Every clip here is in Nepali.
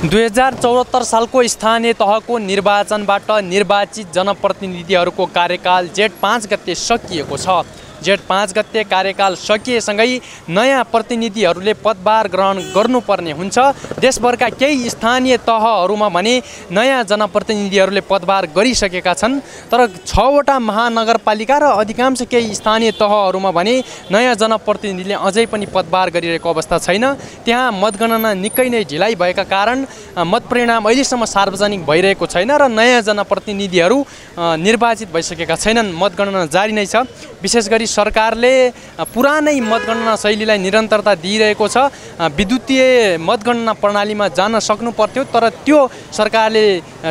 दुई हजार चौहत्तर सालको स्थानीय तहको निर्वाचनबाट निर्वाचित जनप्रतिनिधिहरूको कार्यकाल जेठ पाँच गते सकिएको छ। जेठ पाँच गते कार्यकाल सकिएसँगै नयाँ प्रतिनिधिहरूले पदभार ग्रहण गर्नुपर्ने हुन्छ। देशभरका केही स्थानीय तहहरूमा भने नयाँ जनप्रतिनिधिहरूले पदभार गरिसकेका छन्। तर छवटा महानगरपालिका र अधिकांश केही स्थानीय तहहरूमा भने नयाँ जनप्रतिनिधिले अझै पनि पदभार गरिरहेको अवस्था छैन। त्यहाँ मतगणना निकै नै ढिलाइ भएका कारण अ, मत परिणाम अहिलेसम्म सार्वजनिक भइरहेको छैन र नयाँ जनप्रतिनिधिहरू निर्वाचित भइसकेका छैनन्। मतगणना जारी नै छ। विशेष गरी सरकारले पुरानै मतगणना शैलीलाई निरन्तरता दिइरहेको छ। विद्युतीय मतगणना प्रणालीमा जान सक्नु पर्थ्यो तर त्यो सरकारले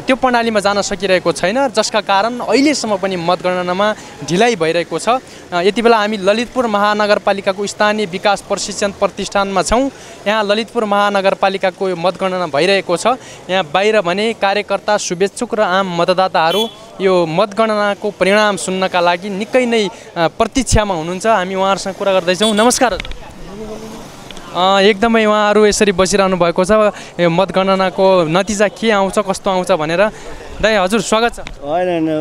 त्यो प्रणालीमा जान सकिरहेको छैन जसका कारण अहिलेसम्म पनि मतगणनामा ढिलाइ भइरहेको छ। यति बेला हामी ललितपुर महानगरपालिकाको स्थानीय विकास प्रशिक्षण प्रतिष्ठानमा छौँ। यहाँ ललितपुर महानगरपालिकाको मतगणना भइरहेको छ। यहाँ बाहिर भने कार्यकर्ता शुभेच्छुक र आम मतदाताहरू यो मतगणनाको परिणाम सुन्नका लागि निकै नै अ, प्रतीक्षामा हुनुहुन्छ हामी उहाँहरूसँग कुरा गर्दैछौँ। नमस्कार। एकदमै उहाँहरू यसरी बसिरहनु भएको छ। मतगणनाको नतिजा के आउँछ कस्तो आउँछ भनेर। दाइ हजुर स्वागत छ। होइन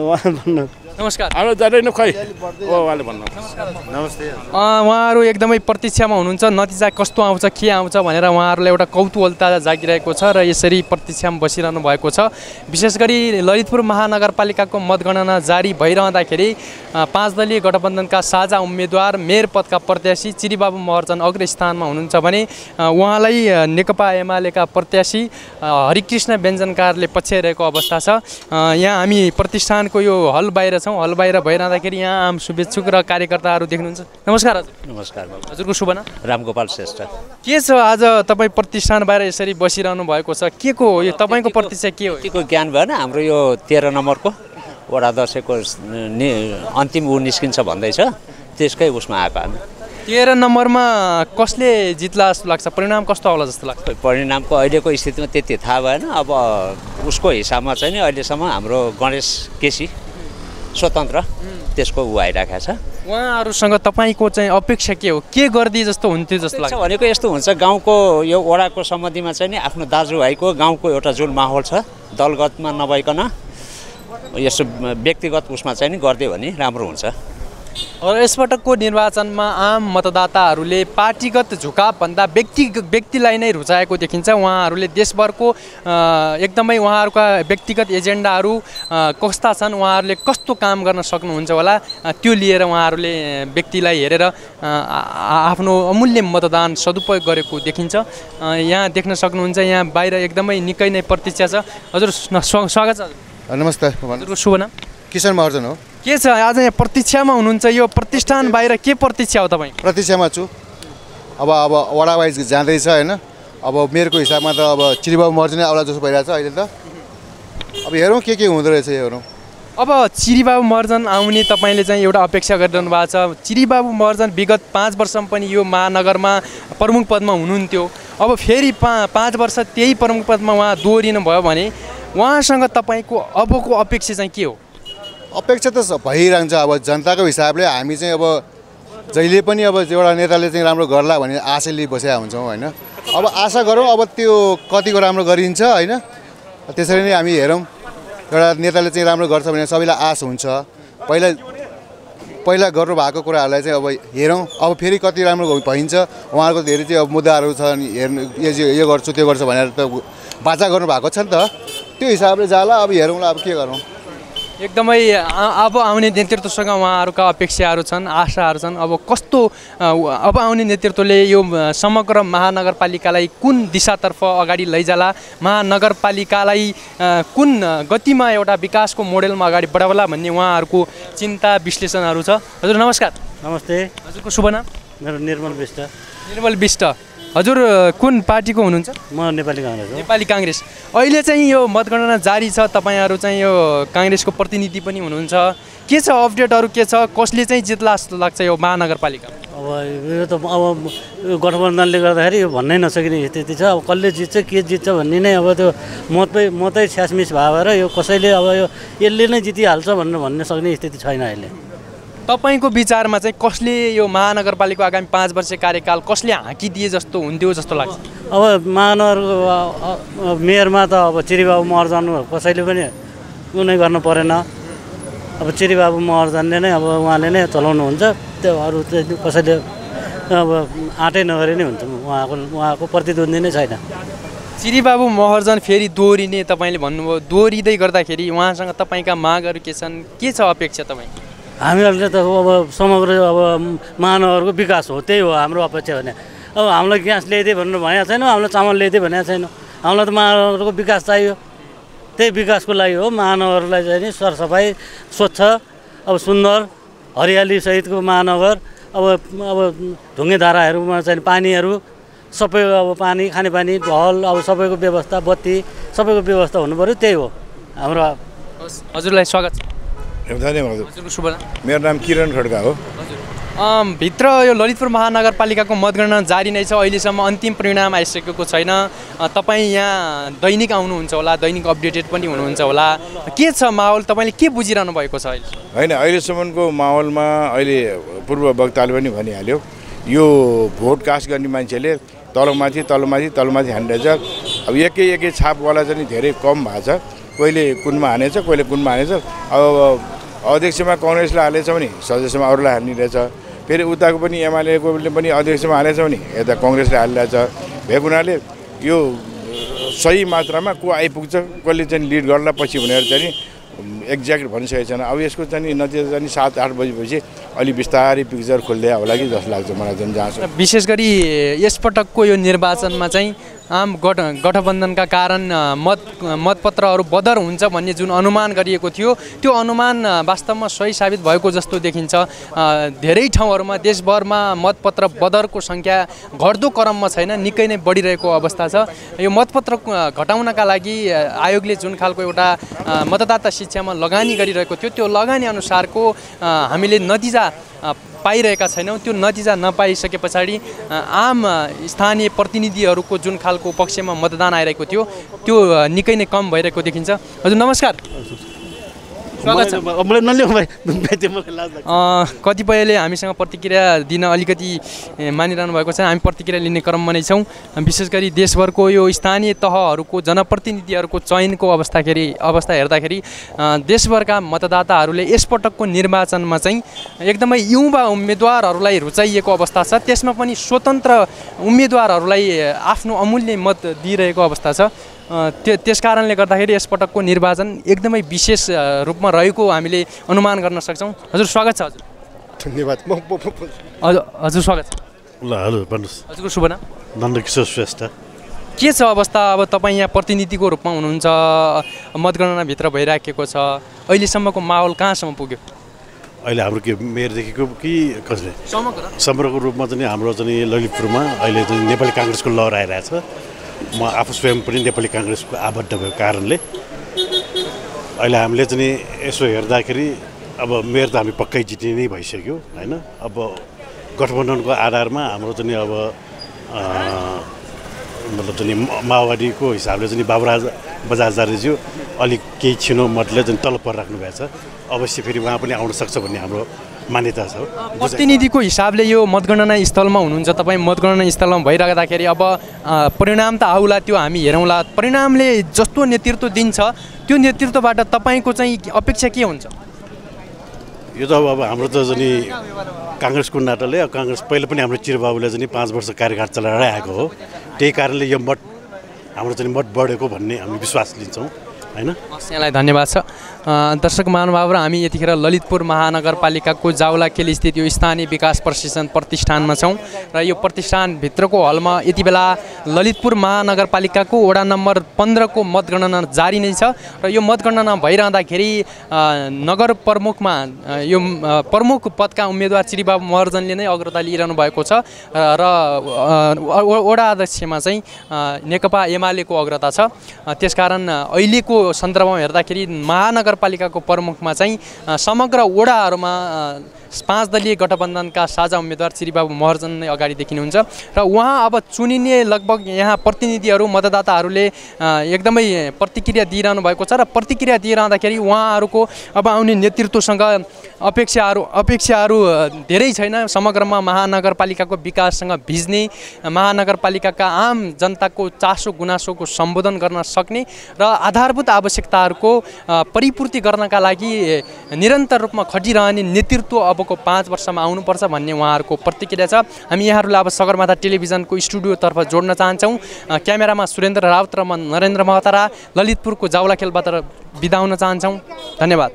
नमस्कार। हाम्रो जाँदैन खै। ओ उहाँले भन्नु नमस्ते। अ, उहाँहरू एकदमै प्रतीक्षामा हुनुहुन्छ। नतिजा कस्तो आउँछ के आउँछ भनेर उहाँहरूलाई एउटा कौतूहलता जागिरहेको छ र यसरी प्रतीक्षामा बसिरहनु भएको छ। विशेष गरी ललितपुर महानगरपालिकाको मतगणना जारी भइरहँदाखेरि पाँच दलीय गठबन्धनका साझा उम्मेद्वार मेयर पदका प्रत्याशी चिरिबाबु महर्जन अग्र स्थानमा हुनुहुन्छ भने उहाँलाई नेकपा एमालेका प्रत्याशी हरिकृष्ण व्यञ्जनकारले पछ्याइरहेको अवस्था छ। यहाँ हामी प्रतिष्ठानको यो हल बाहिर छौँ हल बाहिर भइरहँदाखेरि यहाँ आम शुभेच्छुक र कार्यकर्ताहरू देख्नुहुन्छ। नमस्कार हजुर। नमस्कार हजुरको शुभ नाम? रामगोपाल श्रेष्ठ। के छ आज तपाईँ प्रतिष्ठान बाहिर यसरी बसिरहनु भएको छ? के को हो यो? तपाईँको प्रतीक्षा के हो यतिको ज्ञान भएन। हाम्रो यो तेह्र नम्बरको वडा दसैँको नि अन्तिम ऊ निस्किन्छ भन्दैछ। त्यसकै उसमा आएको हामी। तेह्र नम्बरमा कसले जित्ला जस्तो लाग्छ? परिणाम कस्तो आउला जस्तो लाग्छ? परिणामको अहिलेको स्थितिमा त्यति थाहा भएन। अब उसको हिसाबमा चाहिँ नि अहिलेसम्म हाम्रो गणेश केसी स्वतन्त्र। त्यसको ऊ आइरहेको छ। उहाँहरूसँग तपाईँको चाहिँ अपेक्षा के हो? के गरिदिए जस्तो हुन्थ्यो जस्तो लाग्छ भनेको यस्तो हुन्छ गाउँको यो वडाको सम्बन्धीमा चाहिँ नि आफ्नो दाजुभाइको गाउँको एउटा जुन माहौल छ दलगतमा नभइकन यसो व्यक्तिगत उसमा चाहिँ नि गरिदियो भने राम्रो हुन्छ। र यसपटकको निर्वाचनमा आम मतदाताहरूले पार्टीगत झुकावभन्दा व्यक्ति व्यक्तिलाई नै रुचाएको देखिन्छ। उहाँहरूले देशभरको एकदमै उहाँहरूका व्यक्तिगत एजेन्डाहरू कस्ता छन् उहाँहरूले कस्तो काम गर्न सक्नुहुन्छ होला त्यो लिएर उहाँहरूले व्यक्तिलाई हेरेर आफ्नो अमूल्य मतदान सदुपयोग गरेको देखिन्छ। यहाँ देख्न सक्नुहुन्छ यहाँ बाहिर एकदमै निकै नै प्रतीक्षा छ। हजुर स्वा- स्वा- स्वागत छ। नमस्ते शुभ नाम? किशन महर्जन हो। के छ? आज यहाँ प्रतीक्षामा हुनुहुन्छ यो प्रतिष्ठान बाहिर के प्रतीक्षा हो तपाईँ? प्रतीक्षामा छु। अब अब वडा वाइज जाँदैछ होइन? अब मेरोको हिसाबमा त अब चिरिबाबु महर्जन नै आउला जस्तो भइरहेछ अहिले त। अब हेरौँ के के हुँदो रहेछ हेरौँ। अब चिरिबाबु महर्जन आउने तपाईँले चाहिँ एउटा अपेक्षा गरिरहनु भएको छ। चिरिबाबु महर्जन विगत पाँच वर्षमा पनि यो महानगरमा प्रमुख पदमा हुनुहुन्थ्यो। अब फेरि पा पाँच वर्ष त्यही प्रमुख पदमा उहाँ दोहोरिनु भयो भने उहाँसँग तपाईँको अबको अपेक्षा चाहिँ के हो? अपेक्षा त भइरहन्छ। अब जनताको हिसाबले हामी चाहिँ अब जहिले पनि अब एउटा नेताले चाहिँ राम्रो गर्ला भन्ने आशा लिइ बसेका हुन्छौँ होइन। अब आशा गरौँ अब त्यो कतिको राम्रो गरिन्छ होइन। त्यसरी नै हामी हेरौँ। एउटा नेताले चाहिँ राम्रो गर्छ भने सबैलाई आश हुन्छ। पहिला पहिला गर्नुभएको कुराहरूलाई चाहिँ अब हेरौँ। अब फेरि कति राम्रो भइन्छ। उहाँहरूको धेरै चाहिँ अब मुद्दाहरू छन् हेर्नु यो गर्छु त्यो गर्छु भनेर त बाचा गर्नुभएको छ नि त। त्यो हिसाबले जाला अब हेरौँला अब के गरौँ। एकदमै अब आउने नेतृत्वसँग उहाँहरूका अपेक्षाहरू छन् आशाहरू छन्। अब कस्तो अब आउने नेतृत्वले यो समग्र महानगरपालिकालाई कुन दिशातर्फ अगाडि लैजाला? महानगरपालिकालाई कुन गतिमा एउटा विकासको मोडेलमा अगाडि बढाउला भन्ने उहाँहरूको चिन्ता विश्लेषणहरू छ। हजुर नमस्कार। नमस्ते। हजुरको शुभ नाम? मेरो निर्मल विष्ट। निर्मल विष्ट। हजुर कुन पार्टीको हुनुहुन्छ? म नेपाली काङ्ग्रेस नेपाली काङ्ग्रेस। अहिले चाहिँ यो मतगणना जारी छ तपाईँहरू चाहिँ यो काङ्ग्रेसको प्रतिनिधि पनि हुनुहुन्छ। के छ अपडेटहरू के छ कसले चाहिँ जित्ला जस्तो लाग्छ यो महानगरपालिका अब यो त अब गठबन्धनले गर्दाखेरि यो भन्नै नसकिने स्थिति छ। अब कसले जित्छ के जित्छ भन्ने नै अब त्यो मतै मतै छ्यासमिस भएर यो कसैले अब यो यसले नै जितिहाल्छ भनेर भन्न सक्ने स्थिति छैन अहिले। तपाईँको विचारमा चाहिँ कसले यो महानगरपालिकाको आगामी पाँच वर्ष कार्यकाल कसले हाँकिदिए जस्तो हुन्थ्यो जस्तो लाग्छ? अब अ- मेयरमा त अब चिरीबाबु महर्जन कसैले पनि कुनै गर्नु परेन। अब चिरीबाबु महर्जनले नै अब उहाँले नै चलाउनुहुन्छ। त्यो अरू चाहिँ कसैले अब आँटै नगरे नै हुन्छ। उहाँको उहाँको प्रतिद्वन्दी नै छैन। चिरीबाबु महर्जन फेरि दोहोरिने तपाईँले भन्नुभयो। दोहोरिँदै गर्दाखेरि उहाँसँग तपाईँका मागहरू के छन्? के छ अपेक्षा तपाईँ? हामीहरूले त अब समग्र अब महानगरको विकास हो त्यही हो हाम्रो अपेक्षा भने। अब हामीलाई ग्यास ल्याइदिए भनेर भनेको छैनौँ हामीलाई चामल ल्याइदिए भनेको छैनौँ। हामीलाई त महानगरको विकास चाहियो। त्यही विकासको लागि हो महानगरलाई चाहिँ नि सरसफाइ स्वच्छ अब सुन्दर हरियाली सहितको महानगर अब अब ढुङ्गे धाराहरूमा चाहिँ पानीहरू सबै अब पानी खानेपानी ढल अब सबैको व्यवस्था बत्ती सबैको व्यवस्था हुनु पऱ्यो त्यही हो हाम्रो। हजुरलाई स्वागत छ। धन्यवाद? मेरो नाम किरण खड्का हो। भित्र यो ललितपुर महानगरपालिकाको मतगणना जारी नै छ। अहिलेसम्म अन्तिम परिणाम आइसकेको छैन। तपाईँ यहाँ दैनिक आउनुहुन्छ होला दैनिक अपडेटेड पनि हुनुहुन्छ होला। के छ माहौल? तपाईँले के बुझिरहनु भएको छ अहिले? होइन अहिलेसम्मको माहौलमा अहिले पूर्व वक्ताले पनि भनिहाल्यो यो भोट कास्ट गर्ने मान्छेले तलमाथि तलमाथि तलमाथि हानिरहेछ अब एकै एकै छापवाला चाहिँ धेरै कम भएको छ। कहिले कुनमा हानेछ कहिले कुनमा हानेछ। अब अध्यक्षमा कङ्ग्रेसले हालेछ भने सदस्यमा अरूलाई हानिरहेछ फेरि उताको पनि एमालेकोले पनि अध्यक्षमा हालेछ भने यता कङ्ग्रेसले हालिरहेछ। भएको हुनाले यो सही मात्रामा को आइपुग्छ कसले चाहिँ लिड गर्ला पछि भनेर चाहिँ एक्ज्याक्ट भनिसकेको छैन। अब यसको चाहिँ नतिजा चाहिँ सात आठ बजेपछि अलि बिस्तारै पिक्चर खोल्दै होला कि जस्तो लाग्छ मलाई चाहिँ विशेष गरी यसपटकको यो निर्वाचनमा चाहिँ आम गठ गठबन्धनका कारण मत मतपत्रहरू बदर हुन्छ भन्ने जुन अनुमान गरिएको थियो त्यो अनुमान वास्तवमा सही साबित भएको जस्तो देखिन्छ। धेरै ठाउँहरूमा देशभरमा मतपत्र बदरको सङ्ख्या घट्दो क्रममा छैन निकै नै बढिरहेको अवस्था छ। यो मतपत्र घटाउनका लागि आयोगले जुन खालको एउटा मतदाता शिक्षामा लगानी गरिरहेको थियो त्यो लगानी अनुसारको हामीले नतिजा पाइरहेका छैनौँ। त्यो नतिजा नपाइसके पछाडि आम स्थानीय प्रतिनिधिहरूको जुन खालको पक्षमा मतदान आइरहेको थियो त्यो निकै नै कम भइरहेको देखिन्छ। हजुर नमस्कार। स्वागत छ। अ, कतिपयले हामीसँग प्रतिक्रिया दिन अलिकति मानिरहनु भएको छ। हामी प्रतिक्रिया लिने क्रममा नै छौँ। विशेष गरी देशभरको यो स्थानीय तहहरूको जनप्रतिनिधिहरूको चयनको अवस्थाखेरि अवस्था हेर्दाखेरि देशभरका मतदाताहरूले यसपटकको निर्वाचनमा चाहिँ एकदमै युवा उम्मेदवारहरूलाई रुचाइएको अवस्था छ। त्यसमा पनि स्वतन्त्र उम्मेदवारहरूलाई आफ्नो अमूल्य मत दिइरहेको अवस्था छ। त्यो त्यस कारणले गर्दाखेरि यसपटकको निर्वाचन एकदमै विशेष रूपमा रहेको हामीले अनुमान गर्न सक्छौँ। हजुर स्वागत छ हजुर। धन्यवाद। हजुर हजुर स्वागत छ। ल हेलो भन्नुहोस्। हजुरको शुभ नाम? नन्दकिशोर श्रेष्ठ। के छ अवस्था? अब तपाईँ यहाँ प्रतिनिधिको रूपमा हुनुहुन्छ मतगणनाभित्र भइराखेको छ। अहिलेसम्मको माहौल कहाँसम्म पुग्यो? अहिले हाम्रो के मेयरदेखिको कि कसले? समग्र। समग्रको रूपमा चाहिँ हाम्रो चाहिँ ललितपुरमा अहिले चाहिँ नेपाली काङ्ग्रेसको लहर आइरहेछ। म आफू स्वयं पनि नेपाली काङ्ग्रेसको आबद्ध भएको कारणले अहिले हामीले चाहिँ यसो हेर्दाखेरि अब मेयर त हामी पक्कै जित्ने नै भइसक्यो होइन? अब गठबन्धनको आधारमा हाम्रो चाहिँ अब मतलब चाहिँ माओवादीको हिसाबले चाहिँ बाबुराज बजाजज्यू अलिक केही छिनो मतले चाहिँ तल पर राख्नु भएको छ अवश्य फेरि उहाँ पनि आउन सक्छ भन्ने हाम्रो मान्यता छ। प्रतिनिधिको हिसाबले यो मतगणना स्थलमा हुनुहुन्छ तपाईँ मतगणना स्थलमा भइराख्दाखेरि अब परिणाम त आउला त्यो हामी हेरौँला। परिणामले जस्तो नेतृत्व दिन्छ त्यो नेतृत्वबाट तपाईँको चाहिँ अपेक्षा के हुन्छ? यो त अब हाम्रो त चाहिँ काङ्ग्रेसको अब काङ्ग्रेस पहिले पनि हाम्रो चिरबाबुले चाहिँ पाँच वर्ष कार्यकाल चलाएर आएको हो त्यही कारणले यो मत हाम्रो चाहिँ मत बढेको भन्ने हामी विश्वास लिन्छौँ। होइन? यहाँलाई धन्यवाद छ। दर्शक महानुभाव र हामी यतिखेर ललितपुर महानगरपालिकाको जाउलाखेल स्थित यो स्थानीय विकास प्रशिक्षण प्रतिष्ठानमा छौँ र यो प्रतिष्ठानभित्रको हलमा यति बेला ललितपुर महानगरपालिकाको वडा नम्बर पन्ध्रको मतगणना जारी नै छ र यो मतगणना भइरहँदाखेरि नगर प्रमुखमा यो प्रमुख पदका उम्मेदवार श्रीबाबु महर्जनले नै अग्रता लिइरहनु भएको छ र वडा अध्यक्षमा चाहिँ नेकपा एमालेको अग्रता छ। त्यसकारण अहिलेको सन्दर्भमा हेर्दाखेरि महानगरपालिकाको प्रमुखमा चाहिँ समग्र वडाहरूमा पाँच दलीय गठबन्धनका साझा उम्मेद्वार श्रीबाबु महर्जन नै अगाडि देखिनुहुन्छ र उहाँ अब चुनिने लगभग यहाँ प्रतिनिधिहरू मतदाताहरूले एकदमै प्रतिक्रिया दिइरहनु भएको छ र प्रतिक्रिया दिइरहँदाखेरि उहाँहरूको अब आउने नेतृत्वसँग अपेक्षाहरू अपेक्षाहरू धेरै छैन। समग्रमा महानगरपालिकाको विकाससँग भिज्ने महानगरपालिकाका आम जनताको चासो गुनासोको सम्बोधन गर्न सक्ने र आधारभूत आवश्यकताहरूको परिपूर्ति गर्नका लागि निरन्तर रूपमा खटिरहने नेतृत्व अबको पाँच वर्षमा आउनुपर्छ भन्ने उहाँहरूको प्रतिक्रिया छ। हामी यहाँहरूलाई अब सगरमाथा टेलिभिजनको स्टुडियोतर्फ जोड्न चाहन्छौँ। क्यामेरामा सुरेन्द्र राउत र म नरेन्द्र महतारा ललितपुरको जाउलाखेलबाट बिदा हुन चाहन्छौँ। धन्यवाद।